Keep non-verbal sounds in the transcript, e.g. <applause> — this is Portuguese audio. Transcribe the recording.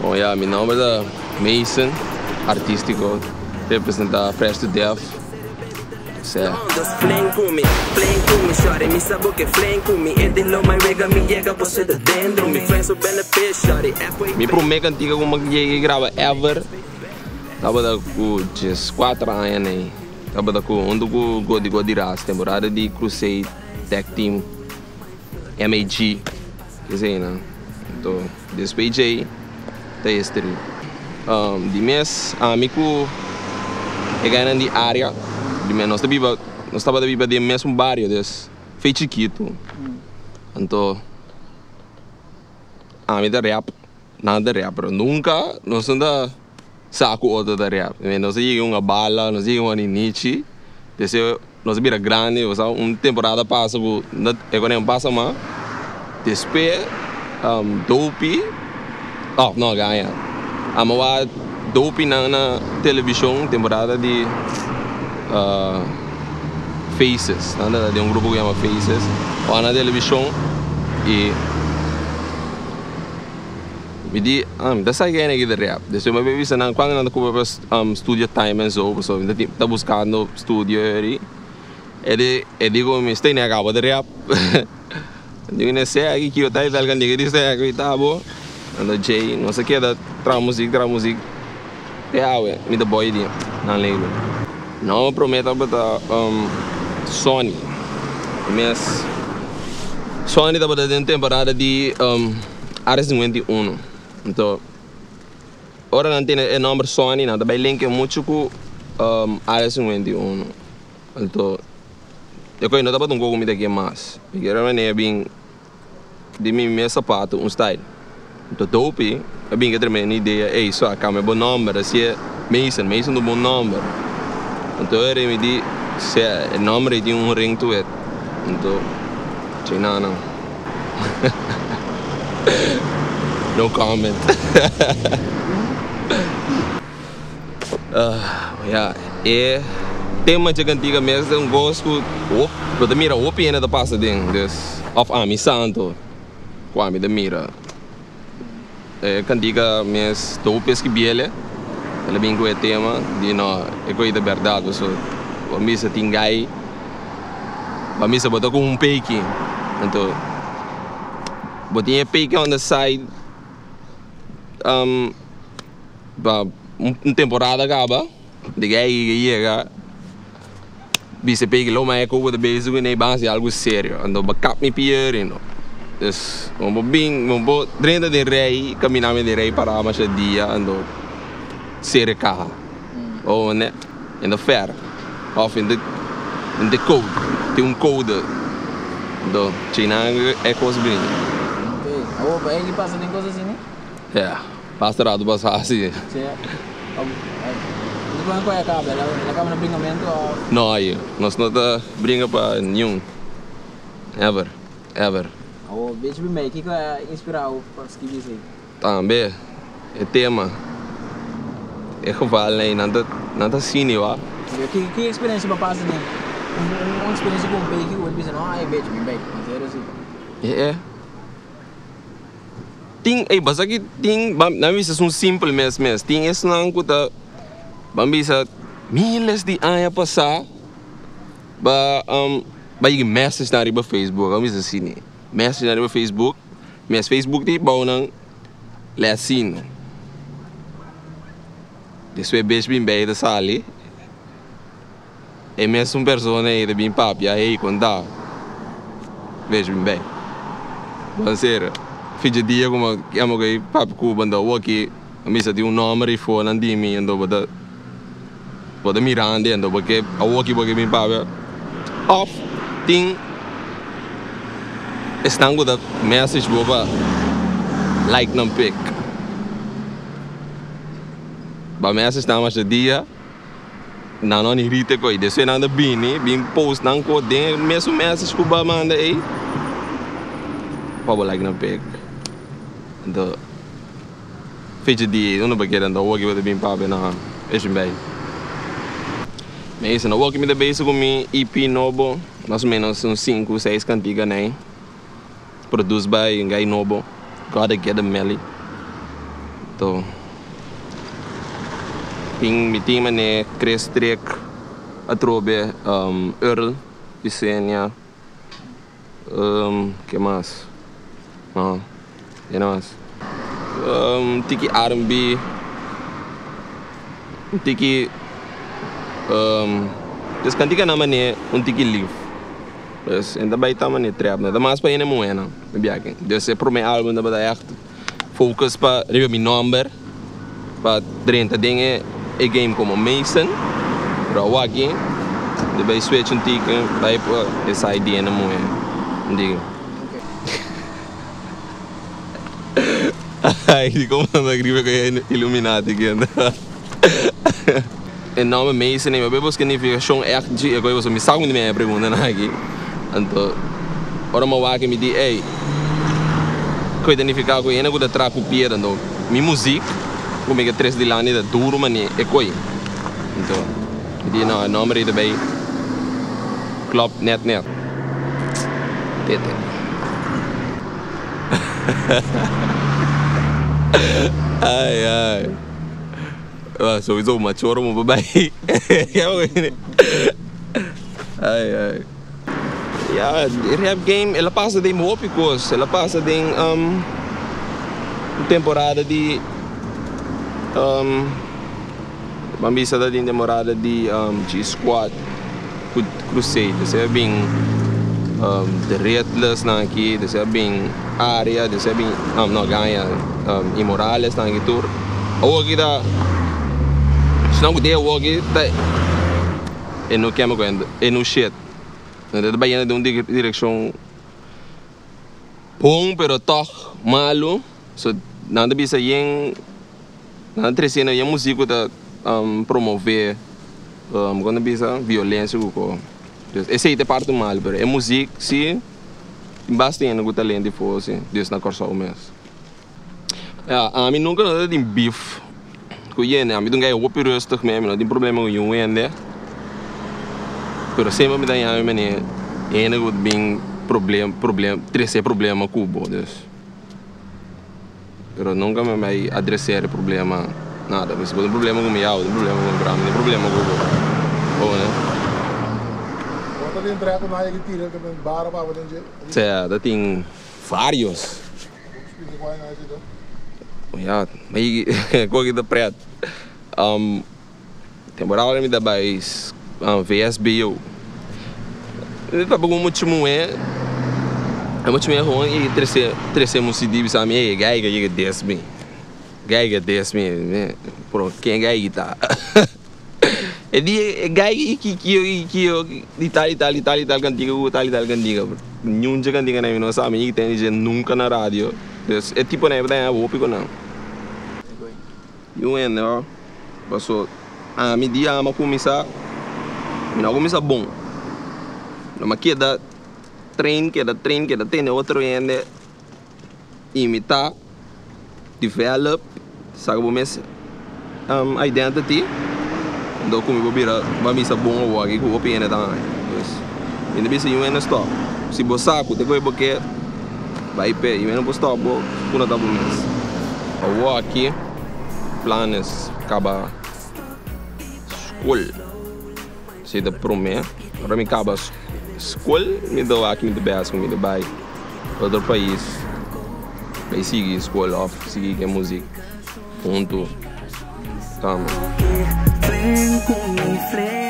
Bom, ja, meu nome é Mason, artístico, representa Fresh to Death. Com me, fling com me, shorty Me sabe o que fling com me E de lo mais rega me chega você de dentro Me faz o benefício, shorty É foi Mi promete antiga como que grava ever. Tava da com 4 anos né. Tava da com onde com Godi Godi Ras, temporada de Crusade Tag Team MAG. Quer dizer, né? Então, depois aí, tá history. Um, di mes amigo é de área. De mes nós estava nós estava de viver de mesmo bairro, des fei chiquito. Então, a mim da rap, nada de rap, nunca nós anda saco outro da rap. Nós chega uma bala, nós chega uma niche, desse nós vira grande, uma temporada passa, é quando passa mais, depois, um, dope, oh, não ganha. Amawa dope na, na televisão, temporada de uh, Faces, nada de um grupo que chama Faces, ou na televisão e me di um das sai aqui de rap. Depois me baby sana quando anda com um studio time and so so ainda tá buscando studio aí ele ele digo me está na acaba de rap. <laughs> Digo ne sei aqui que eu tá tal kan diga disse aqui tá anda Jay não sei que da tra música tra música é awe me da boy dia na label não prometo para um Sony. Mas Sony estava dentro temporada de um, Área 51 então ora não tem o nome Sony não também link muito com um, Área 51 então eu ainda estava um pouco de mais porque era bem de mim meu sapato um style então dope eu bem que ter uma ideia ei só cá meu bom nome assim é Mason Mason do bom nome então era me di se o nome de um ring to it então China não no comment. uh, <laughs> ja, e tema de antiga mesmo um gosto, op, eu mira op ainda da passa ding, dus of ami santo, kwami da mira. É cantiga mes topes que biele, ela bem com o tema de no, é coisa da verdade, so, a missa tingai, a missa botou com um peiki, então botinha peiki on the side um, ba, uma temporada acaba, de aí chega, bisa pegue lo mais com o beijo que nem base algo sério, ando backup me pier, no. Dus, bing, mo dentro de rei, caminhar de rei para mais dia, ando cerca, ou né, in the fair, of in the in the code, tem um code, do, China é coisa bem. Ok. Aí que passa tem coisas assim, né? É, Bukan kau yang kabar, lah kau nak bring a man tu. No, aí, nós não tá brinca para nenhum. Ever, ever. Oh, bitch bem bem, que kau inspirado para escrever isso aí. Também, é tema. É que vale, né? Nada, cine, wá. Que que experiência para passar né? Uma experiência com bem que o outro não, ai bitch bem bem, mas era assim. É, é. Ting, eh, basta que ting, na misa são simples mesmo, mesmo. Ting, esse não kuta, bambisa, miles de anos passar, ba, um, ba yung message na rin ba Facebook, kami sa sini. Message na ba Facebook, mas Facebook di ba nang lesin. Deswe beijo bem bem da sali. E mesmo persona aí da bem papi, aí conta. Beijo bem bem. Buonasera. Fica dia como chiamo che papi cuba andò aqui, a missa di un nome e fu non di mi andò da da mirande andò perché a aqui porque mi papi off ting estango da message boba like não pick. Ba message na mas dia na non irrita ko ide se nanda bini bin post nang ko de mesmo message ko ba manda aí Pabo like não pick. Então, fez de não vai querer andar o que vai bem para na esse bem. Mas não o que me dá base com mi EP novo, mais ou menos uns 5, 6 cantigas né. Produz by um guy novo, gotta get a melly. Então, tem mi tem mané Chris Drake, a trobe um, Earl, Visenya, um, que mais? Ah, que mais? Um, tiki R&B, tiki um, mané um tiki live. Dus en daarbij tá mané trap, né? Mas para ele é moena, me biaken. Dus é pro meu álbum da bada echt focus pa ribe mi number, pa drenta dinge e game como Mason, Rawagi, daarbij switch um tiki, daí pa essa ideia na moena. Digo. Ai, di como anda gripe que é Illuminati que anda. <laughs> En nome Mason e eu busco significação echt de eu gosto me sabe me pergunta na aqui. Então, ora uma waque me di, ei, que identificar com ele que tra copiar então, mi música, como é que três de lá da duro mani é coi. Então, me di não, nome aí também. Club net net. Tete. <laughs> ai ai. Ah, sowieso mature mo babae. Kaya mo gini. Ai ai. Ja, rap game, ela passa de hópicos, ela passa de um, temporada de um, Mambisa da din temporada de um, G-Squad Crusade, você é bem um, The Redless na aqui, bem Área, você é bem um, não ganha um, Imorales na aqui aqui da que dia o aqui tá e não quer me aguenta, e não shit. Bem de uma direção bom, pero toch malo. So nada bisa yang nada trecena yang música da um, promover um, quando bisa violência ko. Esse aí é parte mal, pero é música sim basta ainda com talento fosse, Deus na corça o mês. Ja, a mim nunca nada de beef. Kujene, a mim não ganha o rustig mee, não tem problema com o. Pero sempre me dá a mim, né? Ainda que bem problema, problema, trazer problema com o bodes. Pero nunca me vai adressar o problema nada. Mas se tem problema com o meu, tem problema com o Bram, tem problema com o. Oh, né? In draait naar je tieren, ik heb een bar in zitten. Zé, dat tem vários. Ja, mas <laughs> coisa da preto. Um, temporal me dá mais um, VSB. Tá bom muito é é muito é ruim e trece trece musidibi sabe é gai gai gai desme. Gai gai desme, né? Pro quem gai tá. <laughs> E di gai que que que de tal e tal e tal e tal cantiga, tal e tal cantiga. Nenhum dia cantiga nem não sabe, e tem gente nunca na rádio. É tipo né, é o pico não. Yung ano, ó. Passou. Ah, me dia ama começar. Não começar bom. Não me queda trein, queda trein, queda tem outro ainda. Imitar, develop, sabe o mês um, identity. Então como eu vira, vai me ser bom ou aqui que eu opino também. Então, ainda se eu ainda stop. Se você saco, depois porque vai pé, eu ainda vou stop, vou pôr na mês. Eu aqui planos acaba school se da prome para mim acaba school me dou aqui me dou bem me dou bem outro país vai seguir school off seguir que música ponto con mi flame